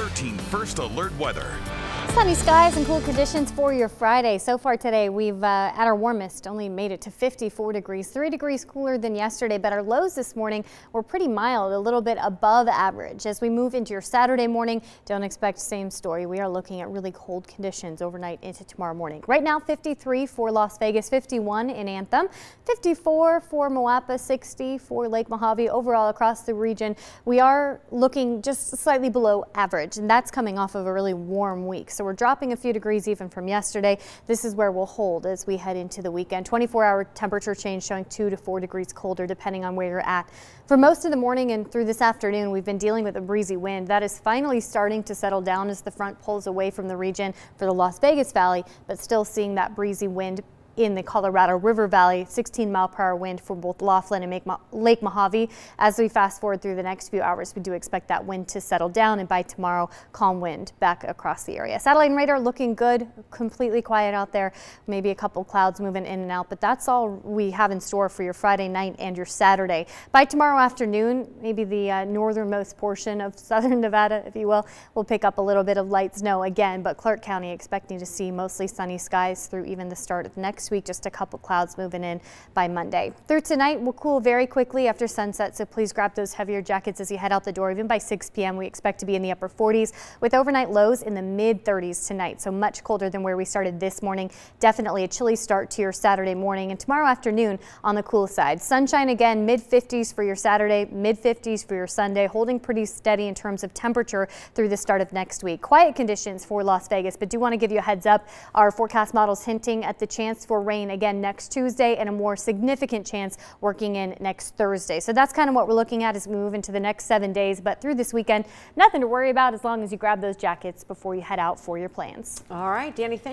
13 First Alert Weather. Sunny skies and cool conditions for your Friday. So far today, we've uh, at our warmest only made it to 54 degrees, three degrees cooler than yesterday, but our lows this morning were pretty mild, a little bit above average. As we move into your Saturday morning, don't expect same story. We are looking at really cold conditions overnight into tomorrow morning. Right now, 53 for Las Vegas, 51 in Anthem, 54 for Moapa, 60 for Lake Mojave. Overall across the region, we are looking just slightly below average, and that's coming off of a really warm week. So we're dropping a few degrees even from yesterday. This is where we'll hold as we head into the weekend. 24 hour temperature change showing two to four degrees colder depending on where you're at. For most of the morning and through this afternoon, we've been dealing with a breezy wind that is finally starting to settle down as the front pulls away from the region for the Las Vegas Valley, but still seeing that breezy wind in the Colorado River Valley, 16 mile per hour wind for both Laughlin and Lake Mojave. As we fast forward through the next few hours, we do expect that wind to settle down and by tomorrow, calm wind back across the area. Satellite radar looking good, completely quiet out there. Maybe a couple clouds moving in and out, but that's all we have in store for your Friday night and your Saturday. By tomorrow afternoon, maybe the uh, northernmost portion of southern Nevada, if you will, will pick up a little bit of light snow again, but Clark County expecting to see mostly sunny skies through even the start of next week. Just a couple clouds moving in by Monday. Through tonight, we'll cool very quickly after sunset, so please grab those heavier jackets as you head out the door. Even by 6 p.m., we expect to be in the upper 40s with overnight lows in the mid 30s tonight, so much colder than where we started this morning. Definitely a chilly start to your Saturday morning and tomorrow afternoon on the cool side. Sunshine again, mid 50s for your Saturday, mid 50s for your Sunday, holding pretty steady in terms of temperature through the start of next week. Quiet conditions for Las Vegas, but do want to give you a heads up. Our forecast models hinting at the chance for rain again next Tuesday and a more significant chance working in next Thursday. So that's kind of what we're looking at as we move into the next seven days. But through this weekend, nothing to worry about as long as you grab those jackets before you head out for your plans. All right, Danny, thank